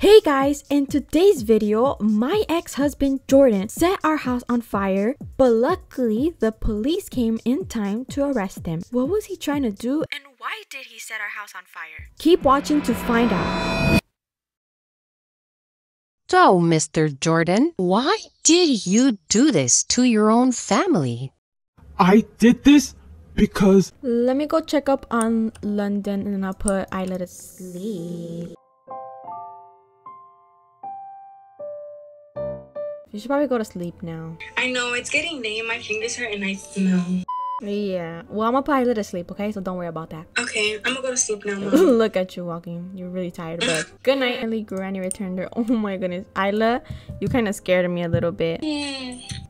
Hey guys, in today's video, my ex-husband Jordan set our house on fire, but luckily the police came in time to arrest him. What was he trying to do and why did he set our house on fire? Keep watching to find out. So, Mr. Jordan, why did you do this to your own family? I did this because Let me go check up on London and then I'll put Isla to sleep. You should probably go to sleep now. I know it's getting late. My fingers hurt and I smell. Yeah. Well, I'm gonna put Isla to sleep, okay? So don't worry about that. Okay, I'm gonna go to sleep now, mom. Look at you walking. You're really tired, but good night. Finally, Granny returned her. Oh my goodness. Isla, you kind of scared me a little bit.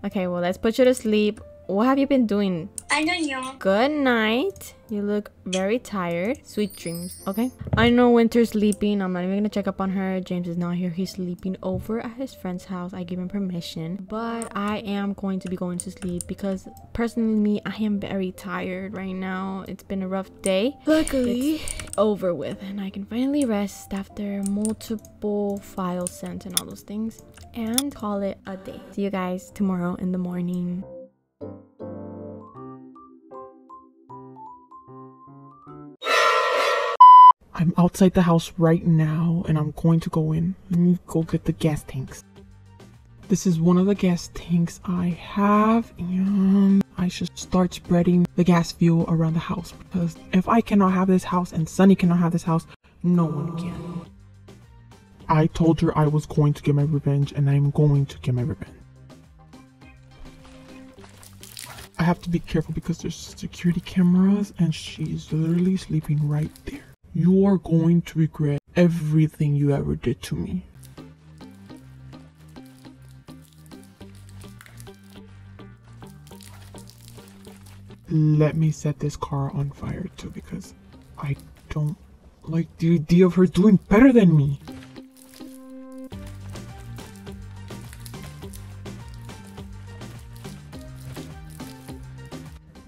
Okay, well, let's put you to sleep. What have you been doing? I don't know. Good night. You look very tired. Sweet dreams, okay? I know Winter's sleeping. I'm not even gonna check up on her. James is not here. He's sleeping over at his friend's house. I give him permission. But I am going to be going to sleep because personally, me, I am very tired right now. It's been a rough day. Luckily, it's over with and I can finally rest after multiple files sent and all those things and call it a day. See you guys tomorrow in the morning. Outside the house right now and I'm going to go in. Let me go get the gas tanks. This is one of the gas tanks I have and I should start spreading the gas fuel around the house because if I cannot have this house and Sunny cannot have this house, no one can. I told her I was going to get my revenge and I'm going to get my revenge. I have to be careful because there's security cameras and she's literally sleeping right there. You are going to regret everything you ever did to me. Let me set this car on fire too because I don't like the idea of her doing better than me.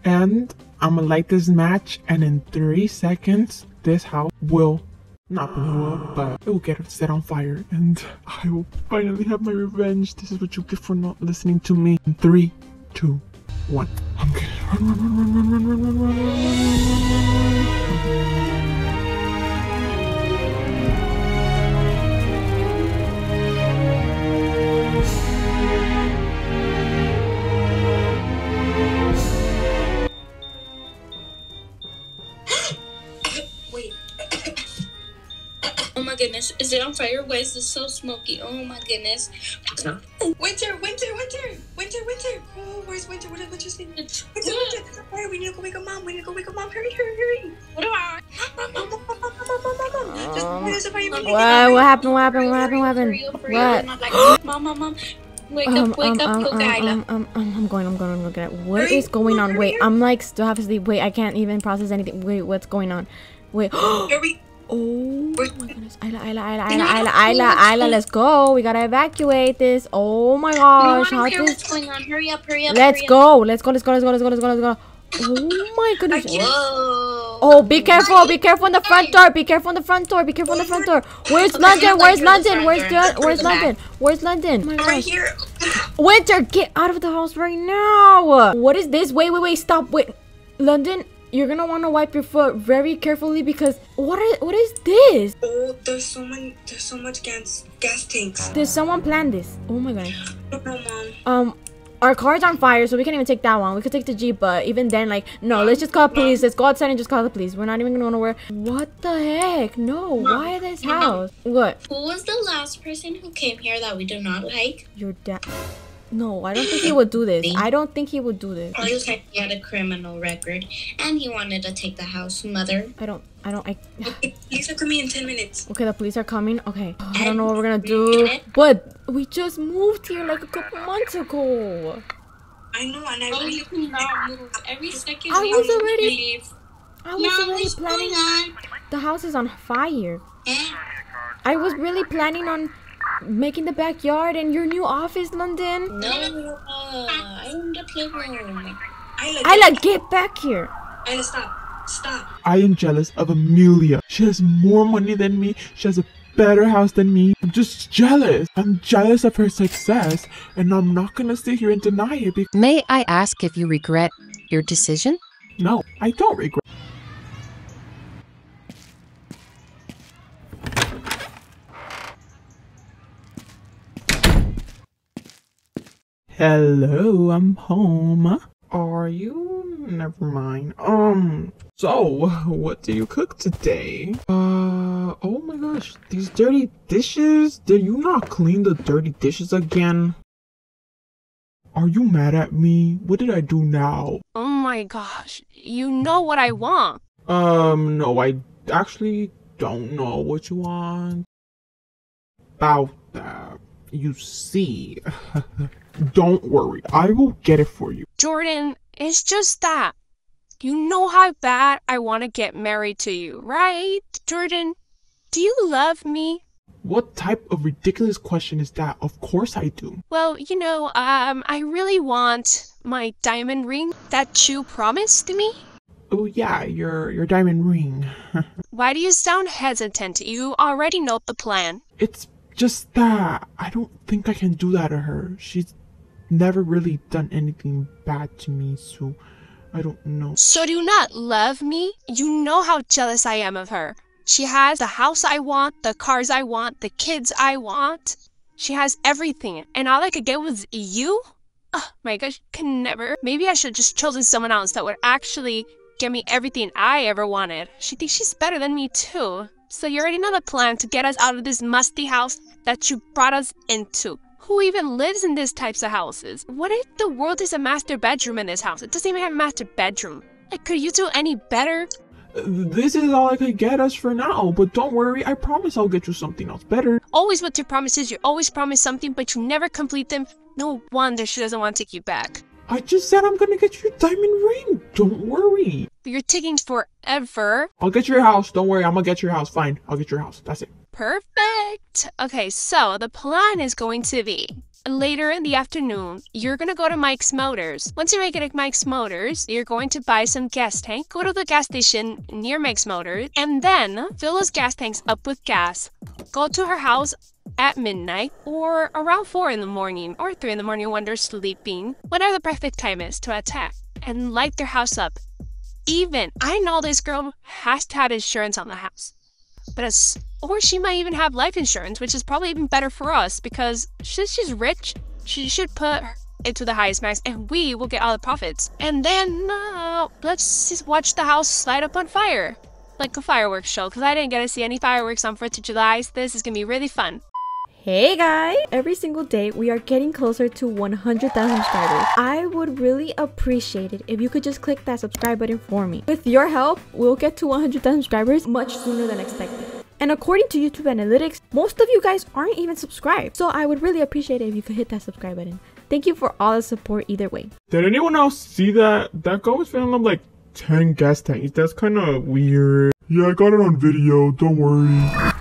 And I'm gonna light this match, and in three seconds, this house will not blow up, but it will get set on fire, and I will finally have my revenge. This is what you get for not listening to me. In three, two, one. I'm gonna run, run, run, run, run, run, run, run, run, run, run, my goodness. Is it on fire? Why is it so smoky? Oh my goodness. Winter, winter, winter, winter, winter. Oh, where's winter? What did winter's name? Winter, winter, there's a fire. We need to go wake up mom. We need to go wake up mom. Hurry, hurry, hurry. What do I? Mom, mom, mom, mom, mom, mom, mom, mom. There's a fire. There's a fire. What? What happened? What happened? What happened? What happened? What? Mom, mom, mom. Wake um, up, wake um, up, um, um, um, um, um, I'm going, I'm going, I'm going to get it. What is going on? Wait, I'm like still half asleep. Wait, I can't even process anything. Wait, what's going on? Wait. Here we oh my goodness. Isla, Isla, Isla, Isla, Isla, Isla, Isla, let's go. We gotta evacuate this. Oh my No, I gosh. don't care what's going on. Hurry up, hurry up. Let's go. Let's go, let's go, let's go, let's go, let's go, let's go, let's go. Oh my goodness. Whoa. Oh, be careful! Be careful in the front door! Be careful in the front door! Be careful in the front door! Where's London? Where's London? Where's door, Where's the back. London? Where's London? Oh my I'm right here. Winter, get out of the house right now! What is this? Wait, wait, wait! Stop! Wait, London, you're gonna want to wipe your foot very carefully because what is what is this? Oh, there's so many, there's so much gas, gas tanks. Did someone plan this? Oh my god. No, mom. Um, our car's on fire, so we can't even take that one. We could take the jeep, but even then, like, no, let's just call the police. Let's go outside and just call the police. We're not even gonna go nowhere. What the heck? No, why this house? What? Who was the last person who came here that we do not like? Your dad? No, I don't think he would do this. I don't think he would do this. He said he had a criminal record and he wanted to take the house. Mother. I don't. I don't. I. He's gonna come in 10 minutes. Okay, the police are coming. Okay, I don't know what we're gonna do. But we just moved here like a couple months ago. I know, and I really cannot move. Every second I was already- we leave. I was Mom, already planning. on? The house is on fire. Eh? I was really planning on making the backyard and your new office, London. No, uh, I'm in the playroom. Isla, Isla, get back here. Isla, stop. Stop. I am jealous of Amelia. She has more money than me. She has a better house than me. I'm just jealous. I'm jealous of her success, and I'm not gonna sit here and deny it because May I ask if you regret your decision? no, I don't regret. Hello, I'm home. Are you? Never mind. Um, so, what do you cook today? Uh, oh my gosh, these dirty dishes? Did you not clean the dirty dishes again? Are you mad at me? What did I do now? Oh my gosh, you know what I want. Um, no, I actually don't know what you want. About that. You see. don't worry, I will get it for you. Jordan, it's just that. You know how bad I want to get married to you, right? Jordan, do you love me? What type of ridiculous question is that? Of course I do. Well, you know, um, I really want my diamond ring that you promised me. Oh yeah, your your diamond ring. Why do you sound hesitant? You already know the plan. it's just that I don't think I can do that to her. She's never really done anything bad to me, so I don't know. So do you not love me? You know how jealous I am of her. She has the house I want, the cars I want, the kids I want. She has everything, and all I could get was you? Oh my gosh, can never. Maybe I should have just chosen someone else that would actually give me everything I ever wanted. She thinks she's better than me too. So you already know the plan to get us out of this musty house that you brought us into. Who even lives in these types of houses? What if the world is a master bedroom in this house? It doesn't even have a master bedroom. Like, could you do any better? This is all I could get us for now, but don't worry, I promise I'll get you something else better. Always with your promises, you always promise something, but you never complete them. No wonder she doesn't want to take you back. I just said I'm gonna get you a diamond ring. Don't worry. But you're taking forever. I'll get your house. Don't worry, I'm gonna get your house. Fine, I'll get your house. That's it. Perfect. Okay, so the plan is going to be later in the afternoon, you're gonna go to Mike's Motors. Once you make it at Mike's Motors, you're going to buy some gas tank, go to the gas station near Mike's Motors, and then fill those gas tanks up with gas. Go to her house at midnight or around 4 in the morning or 3 in the morning when they're sleeping, whatever the perfect time is to attack, and light their house up. Even, I know this girl has to have insurance on the house. But as, or she might even have life insurance, which is probably even better for us because since she's rich, she should put it to the highest max, and we will get all the profits. And then uh, let's just watch the house light up on fire, like a fireworks show. Because I didn't get to see any fireworks on Fourth of July. So this is gonna be really fun. Hey guys! Every single day, we are getting closer to 100,000 subscribers. I would really appreciate it if you could just click that subscribe button for me. With your help, we'll get to 100,000 subscribers much sooner than expected. And according to YouTube Analytics, most of you guys aren't even subscribed. So I would really appreciate it if you could hit that subscribe button. Thank you for all the support either way. Did anyone else see that? That guy was filling up like 10 gas tanks. That's kind of weird. Yeah, I got it on video. Don't worry.